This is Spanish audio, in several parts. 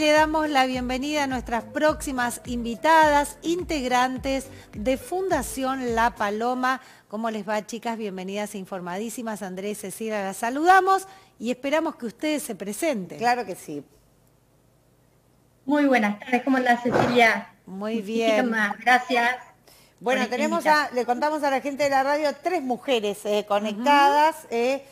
le damos la bienvenida a nuestras próximas invitadas, integrantes de Fundación La Paloma. ¿Cómo les va, chicas? Bienvenidas e informadísimas. Andrés, Cecilia, las saludamos y esperamos que ustedes se presenten. Claro que sí. Muy buenas tardes, ¿cómo anda Cecilia? Muy bien. Muchísimas gracias. Bueno, tenemos a, le contamos a la gente de la radio tres mujeres eh, conectadas. eh,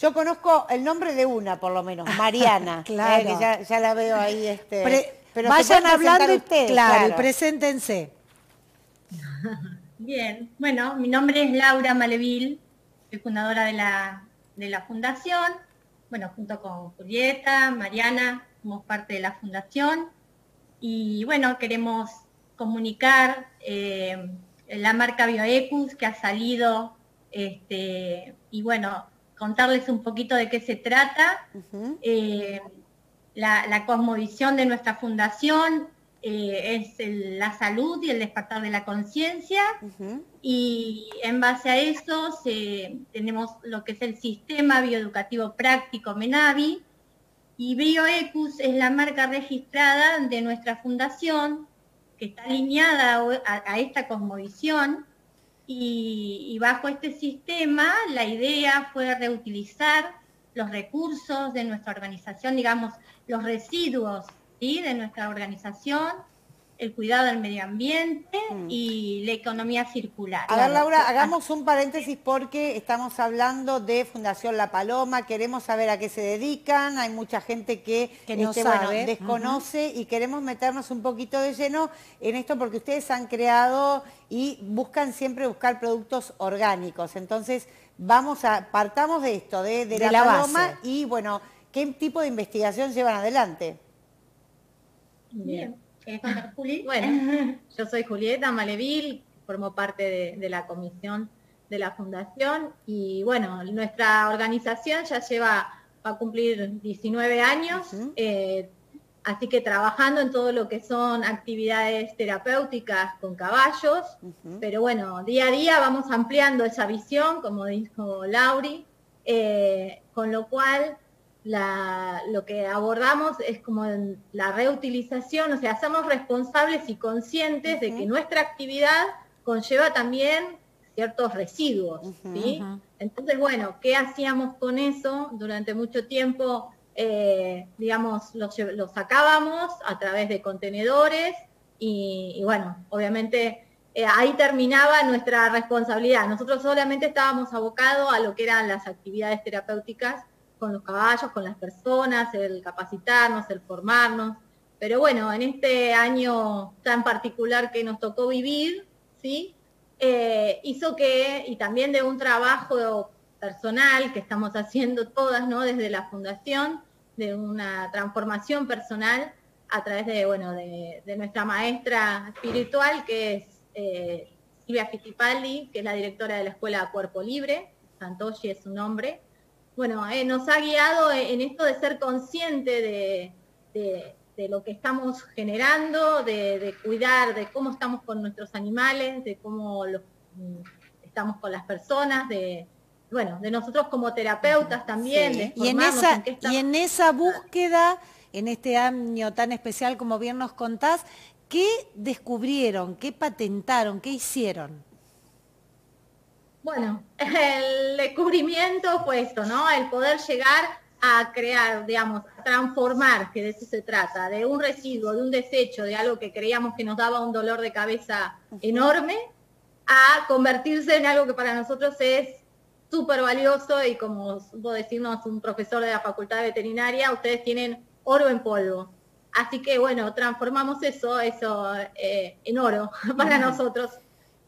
yo conozco el nombre de una, por lo menos, Mariana. Claro. eh, que ya, ya la veo ahí. Este, Pre- pero se vayan hablando y, ustedes, claro, y preséntense. Bien, bueno, mi nombre es Laura Maleville, soy fundadora de la, de la fundación. Bueno, junto con Julieta, Mariana, somos parte de la fundación. Y bueno, queremos comunicar eh, la marca Bioecus que ha salido este, y bueno, contarles un poquito de qué se trata. Eh, la, la cosmovisión de nuestra fundación eh, es el- la salud y el despertar de la conciencia. Y en base a eso se- tenemos lo que es el sistema bioeducativo práctico MENAVI. Y BioEcus es la marca registrada de nuestra fundación que está alineada a, a esta cosmovisión y, bajo este sistema la idea fue reutilizar los recursos de nuestra organización, digamos, los residuos ¿sí? de nuestra organización, el cuidado del medio ambiente Mm. y la economía circular. A ver, Laura, hagamos un paréntesis porque estamos hablando de Fundación La Paloma, queremos saber a qué se dedican, hay mucha gente que, Que no este, bueno, desconoce y queremos meternos un poquito de lleno en esto porque ustedes han creado y buscan siempre buscar productos orgánicos. Entonces, vamos a, partamos de esto, de, de De La, la Paloma y bueno, ¿qué tipo de investigación llevan adelante? Bien. ¿Querés contar, Juli? Bueno, yo soy Julieta Maleville, formo parte de, de la comisión de la fundación y bueno, nuestra organización ya lleva, va a cumplir 19 años, eh, así que trabajando en todo lo que son actividades terapéuticas con caballos, pero bueno, día a día vamos ampliando esa visión, como dijo Lauri, eh, con lo cual la- lo que abordamos es como la reutilización, o sea, somos responsables y conscientes de que nuestra actividad conlleva también ciertos residuos, ¿sí? Entonces, bueno, ¿qué hacíamos con eso? Durante mucho tiempo, eh, digamos, los sacábamos a través de contenedores y, y bueno, obviamente eh, ahí terminaba nuestra responsabilidad. Nosotros solamente estábamos abocados a lo que eran las actividades terapéuticas con los caballos, con las personas, el capacitarnos, el formarnos. Pero bueno, en este año tan particular que nos tocó vivir, ¿sí? Eh, hizo que, y también de un trabajo personal que estamos haciendo todas, ¿no? Desde la fundación, de una transformación personal a través de, bueno, de, nuestra maestra espiritual, que es eh, Silvia Fittipaldi, que es la directora de la Escuela Cuerpo Libre, Santoshi es su nombre. Bueno, eh, nos ha guiado en esto de ser consciente de, de- de lo que estamos generando, de, de cuidar, de cómo estamos con nuestros animales, de cómo los, mm, estamos con las personas, de, bueno, de nosotros como terapeutas también, Sí. Y en, esa, y en esa búsqueda, en este año tan especial como bien nos contás, ¿qué descubrieron, qué patentaron, qué hicieron? Bueno, el descubrimiento fue esto, ¿no? El poder llegar a crear, digamos, a transformar, que de eso se trata, de un residuo, de un desecho, de algo que creíamos que nos daba un dolor de cabeza enorme, a convertirse en algo que para nosotros es súper valioso y como supo decirnos un profesor de la Facultad de Veterinaria, ustedes tienen oro en polvo. Así que bueno, transformamos eso, eso eh, en oro para nosotros.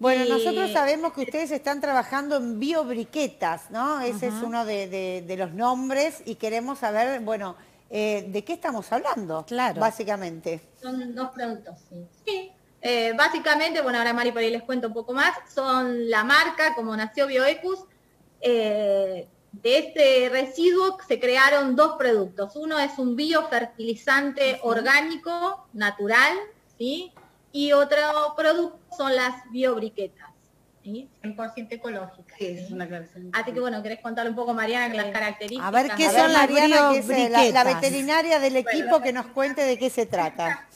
Bueno, Y- nosotros sabemos que ustedes están trabajando en biobriquetas, ¿no? Ese es uno de, de- de los nombres y queremos saber, bueno, eh, ¿de qué estamos hablando? Claro. Básicamente. Son dos productos, sí. Sí, eh, básicamente, bueno, ahora Mari por ahí les cuento un poco más, son la marca, como nació Bioecus, eh, de este residuo se crearon dos productos. Uno es un biofertilizante orgánico, natural, ¿sí? Y otro producto son las biobriquetas. 100% ecológica. Sí, es una aclaración. Así que bueno, ¿querés contar un poco, Mariana, las características? A ver qué A son ver, las Mariana, que es eh, la, la veterinaria del equipo, que nos cuente de qué se trata.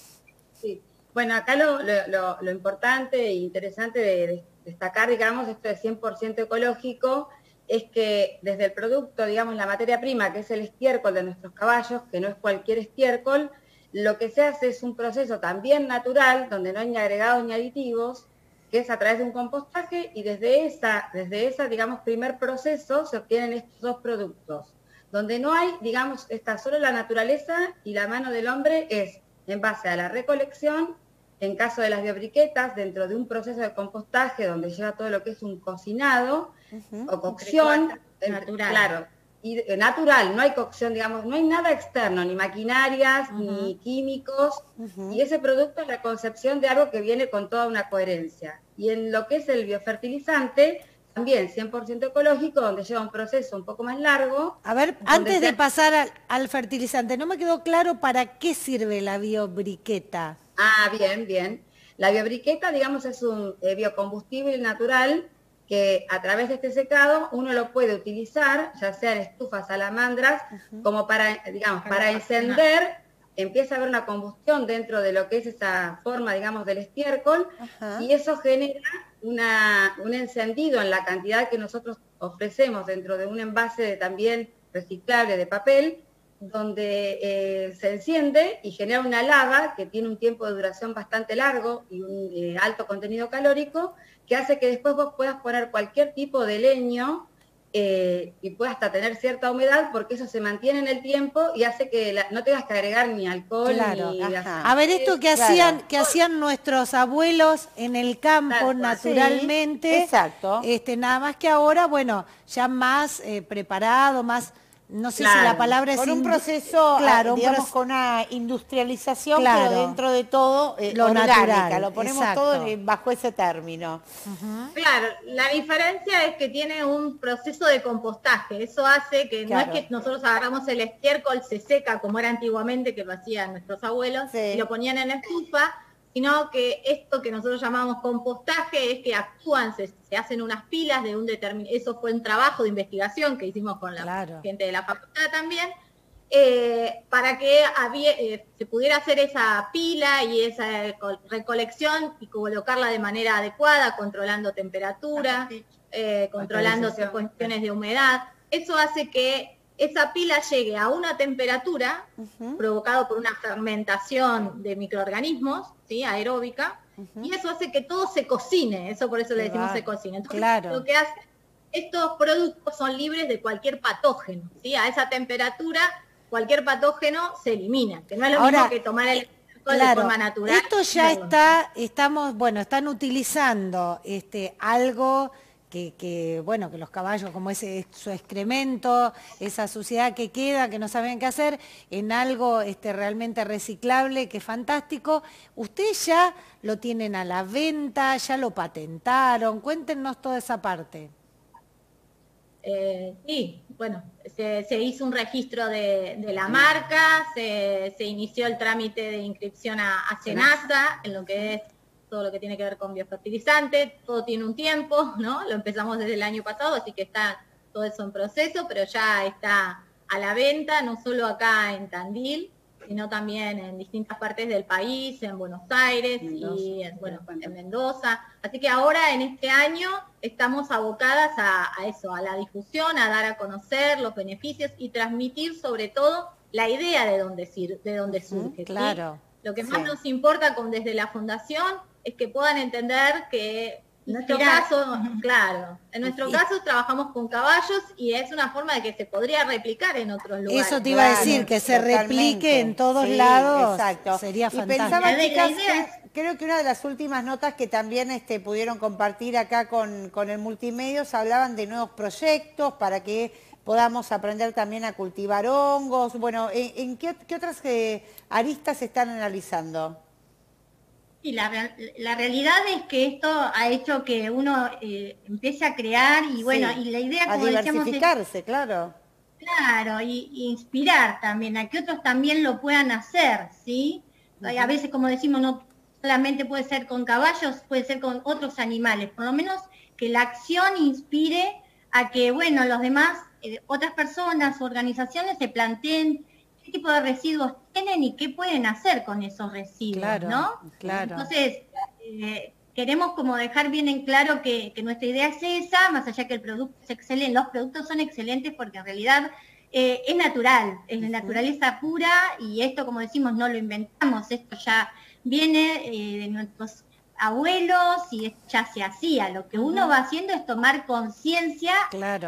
Sí. Bueno, acá lo, lo- lo- lo importante e interesante de, de destacar, digamos, esto de 100% ecológico, es que desde el producto, digamos, la materia prima, que es el estiércol de nuestros caballos, que no es cualquier estiércol, lo que se hace es un proceso también natural, donde no hay ni agregados ni aditivos, que es a través de un compostaje y desde esa, desde esa, digamos, primer proceso se obtienen estos dos productos. Donde no hay, digamos, está solo la naturaleza y la mano del hombre es en base a la recolección, en caso de las biobriquetas, dentro de un proceso de compostaje donde lleva todo lo que es un cocinado o cocción, natural. claro, y natural, no hay cocción, digamos, no hay nada externo, ni maquinarias, ni químicos, y ese producto es la concepción de algo que viene con toda una coherencia. Y en lo que es el biofertilizante, también 100% ecológico, donde lleva un proceso un poco más largo. A ver, antes de pasar al, al fertilizante, no me quedó claro para qué sirve la biobriqueta. Ah, bien, bien. La biobriqueta, digamos, es un eh, biocombustible natural que a través de este secado uno lo puede utilizar, ya sea en estufas, salamandras, como para, digamos, Para encender, empieza a haber una combustión dentro de lo que es esa forma, digamos, del estiércol, y eso genera una, un encendido en la cantidad que nosotros ofrecemos dentro de un envase de también reciclable de papel, donde eh, se enciende y genera una lava que tiene un tiempo de duración bastante largo y un eh, alto contenido calórico, que hace que después vos puedas poner cualquier tipo de leño eh, y pueda hasta tener cierta humedad, porque eso se mantiene en el tiempo y hace que la- no tengas que agregar ni alcohol Claro, ni. A ver, esto que Claro. hacían, que hacían nuestros abuelos en el campo naturalmente. Sí, exacto. Este, nada más que ahora, bueno, ya más eh, preparado, más, no sé si la palabra es Con un proceso, claro, un digamos, con una industrialización, Claro. pero dentro de todo eh, Lo orgánica. natural, Lo ponemos exacto. todo eh, bajo ese término. Claro, la diferencia es que tiene un proceso de compostaje. Eso hace que Claro. no es que nosotros agarramos el estiércol, se seca como era antiguamente que lo hacían nuestros abuelos Sí. y lo ponían en estufa, sino que esto que nosotros llamamos compostaje es que actúan, se, se hacen unas pilas de un determinado, eso fue un trabajo de investigación que hicimos con la Claro. gente de la facultad también, eh, para que había- eh, se pudiera hacer esa pila y esa eh, col- recolección y colocarla de manera adecuada, controlando temperatura, eh, controlando cuestiones de humedad. Eso hace que esa pila llegue a una temperatura provocado por una fermentación de microorganismos, ¿sí? aeróbica, y eso hace que todo se cocine, eso por eso le decimos va. se cocine. Entonces, Claro. lo que hace, estos productos son libres de cualquier patógeno, ¿sí? A esa temperatura cualquier patógeno se elimina, que no es lo Ahora, mismo que tomar el de Claro, forma natural. esto ya está, estamos, bueno, están utilizando este algo que, bueno, que los caballos, como ese su excremento, esa suciedad que queda, que no saben qué hacer, en algo este, realmente reciclable, que es fantástico. Ustedes ya lo tienen a la venta, ya lo patentaron, cuéntenos toda esa parte. Eh, sí, bueno, se, hizo un registro de, la marca, se, se inició el trámite de inscripción a, a Senasa, en lo que es todo lo que tiene que ver con biofertilizante, todo tiene un tiempo, ¿no? Lo empezamos desde el año pasado, así que está todo eso en proceso, pero ya está a la venta, no solo acá en Tandil, sino también en distintas partes del país, en Buenos Aires Mendoza, y en, bueno, Mendoza. en Mendoza. Así que ahora en este año estamos abocadas a, a eso, a la difusión, a dar a conocer los beneficios y transmitir sobre todo la idea de dónde, de dónde surge. claro. Lo que más Sí. nos importa con, desde la fundación es que puedan entender que en nuestro caso, claro, en nuestro Y- caso trabajamos con caballos y es una forma de que se podría replicar en otros lugares. Eso te iba a decir, que se totalmente. replique en todos Sí, lados, exacto. sería y fantástico. pensaba, de- la chicas, que- creo que una de las últimas notas que también este, pudieron compartir acá con, con el multimedios hablaban de nuevos proyectos para que podamos aprender también a cultivar hongos. Bueno, ¿en, en qué, qué otras eh, aristas se están analizando? Y la, la realidad es que esto ha hecho que uno eh, empiece a crear y bueno, Sí, y la idea, a como decíamos, es diversificarse, claro. Claro, y, y inspirar también a que otros también lo puedan hacer, ¿sí? A veces, como decimos, no solamente puede ser con caballos, puede ser con otros animales, por lo menos que que la acción inspire a que, bueno, los demás, eh, otras personas, organizaciones se planteen qué tipo de residuos tienen y qué pueden hacer con esos residuos, ¿no? Claro. Entonces, eh, queremos como dejar bien en claro que, nuestra idea es esa, más allá que el producto es excelente, los productos son excelentes porque en realidad eh, es natural, es la naturaleza pura y esto, como decimos, no lo inventamos, esto ya viene de nuestros abuelos y ya se hacía. Lo que uno va haciendo es tomar conciencia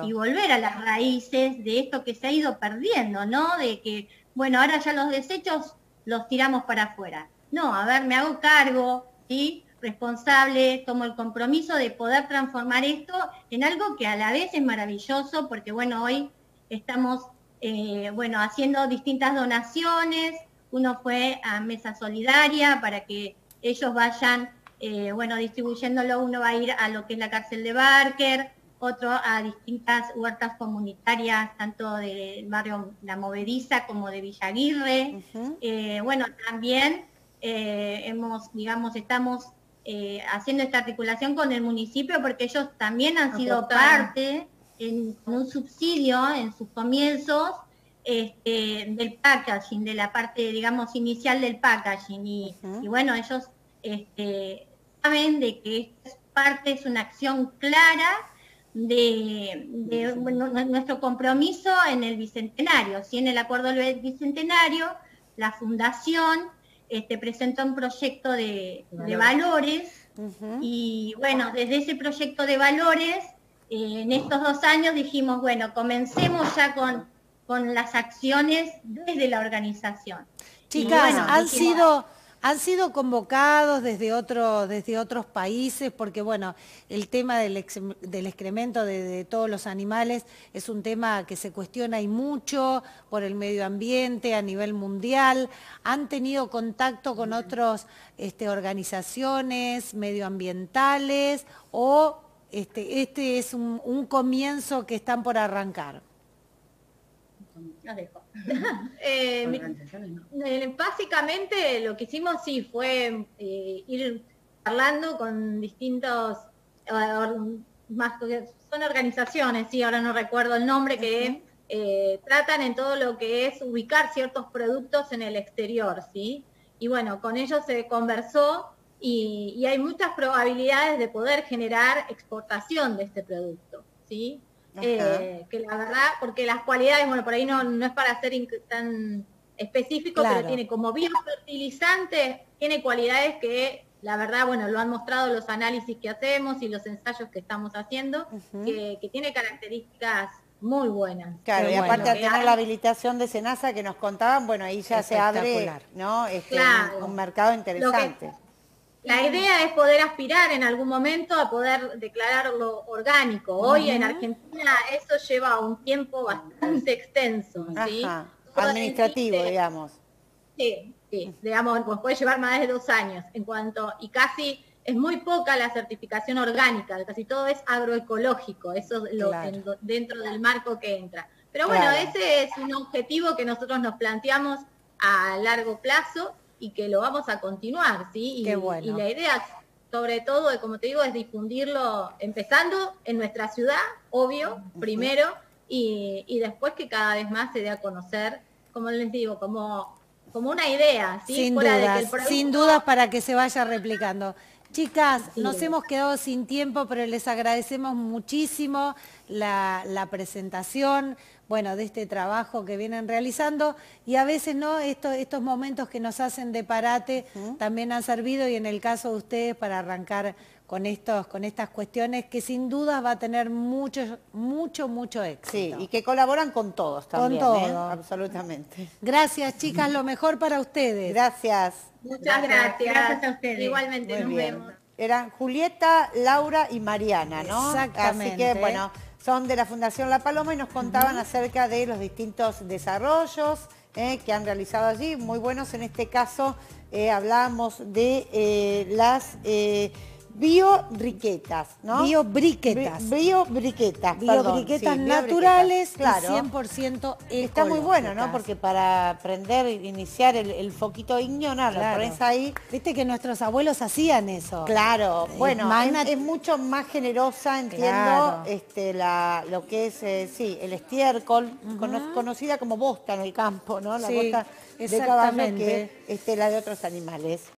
y volver a las raíces de esto que se ha ido perdiendo, ¿no? De que, bueno, ahora ya los desechos los tiramos para afuera. No, a ver, me hago cargo, ¿sí? responsable, tomo el compromiso de poder transformar esto en algo que a la vez es maravilloso, porque bueno, hoy estamos, eh, bueno, haciendo distintas donaciones, uno fue a Mesa Solidaria para que ellos vayan eh, bueno, distribuyéndolo uno va a ir a lo que es la cárcel de Barker, otro a distintas huertas comunitarias, tanto del barrio La Movediza como de Villaguirre. Eh, bueno, también eh, hemos, digamos, estamos haciendo esta articulación con el municipio porque ellos también han sido parte en un subsidio en sus comienzos este, del packaging, de la parte, digamos, inicial del packaging. Y, y bueno, ellos este, saben de que esta parte es una acción clara de, nuestro compromiso en el Bicentenario. Si en el acuerdo del Bicentenario, la Fundación este, presentó un proyecto de, valores y bueno, desde ese proyecto de valores, eh, en estos dos años dijimos, bueno, comencemos ya con, con las acciones desde la organización. Chicas, han sido han sido convocados desde, otro, desde otros países porque, bueno, el tema del, excremento de, todos los animales es un tema que se cuestiona y mucho por el medio ambiente a nivel mundial. ¿Han tenido contacto con otras este, organizaciones medioambientales o este, este es un comienzo que están por arrancar? Eh, eh, básicamente lo que hicimos sí fue eh, ir hablando con distintos, más, son organizaciones, sí, ahora no recuerdo el nombre, que tratan en todo lo que es ubicar ciertos productos en el exterior, ¿sí? Y bueno, con ellos se conversó y, y hay muchas probabilidades de poder generar exportación de este producto, ¿sí? Eh, que la verdad, porque las cualidades, bueno, por ahí no, no es para ser tan específico, pero tiene como biofertilizante, tiene cualidades que la verdad, bueno, lo han mostrado los análisis que hacemos y los ensayos que estamos haciendo, que, tiene características muy buenas. Claro, y aparte de tener la habilitación de Senasa que nos contaban, bueno, ahí ya se abre, ¿no? Este, un, mercado interesante. La idea es poder aspirar en algún momento a poder declararlo orgánico. Hoy en Argentina eso lleva un tiempo bastante extenso, ¿sí? Administrativo, digamos. Sí, sí, digamos, pues puede llevar más de dos años en cuanto, y casi es muy poca la certificación orgánica, casi todo es agroecológico, eso es lo, dentro del marco que entra. Pero bueno, ese es un objetivo que nosotros nos planteamos a largo plazo y que lo vamos a continuar, ¿sí? Y, y la idea, sobre todo, como te digo, es difundirlo empezando en nuestra ciudad, obvio, primero, y, después que cada vez más se dé a conocer, como les digo, como, como una idea, ¿sí? Sin dudas, sin dudas para que se vaya replicando. Chicas, nos hemos quedado sin tiempo, pero les agradecemos muchísimo la, la presentación bueno, de este trabajo que vienen realizando y a veces no estos momentos que nos hacen de parate también han servido y en el caso de ustedes para arrancar con estos con estas cuestiones que sin duda va a tener mucho mucho mucho éxito. Sí, y que colaboran con todos también, con ¿eh? todo. absolutamente. Gracias, chicas, lo mejor para ustedes. Gracias. Muchas gracias. Gracias, a ustedes. Igualmente nos vemos. Eran Julieta, Laura y Mariana, ¿no? Exactamente. Así que bueno, son de la Fundación La Paloma y nos contaban acerca de los distintos desarrollos eh, que han realizado allí, muy buenos. En este caso eh, hablamos de eh, las biobriquetas, ¿no? Biobriquetas. Biobriquetas, Biobriquetas naturales claro. 100% Está muy bueno, ¿no? Porque para aprender, iniciar el, foquito ignona, lo pones ahí. Viste que nuestros abuelos hacían eso. Claro, bueno, es, mucho más generosa, entiendo, este, la, lo que es, eh, sí, el estiércol, conocida como bosta en el campo, ¿no? La bosta de caballo que este, la de otros animales.